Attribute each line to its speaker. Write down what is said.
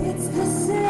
Speaker 1: It's the same.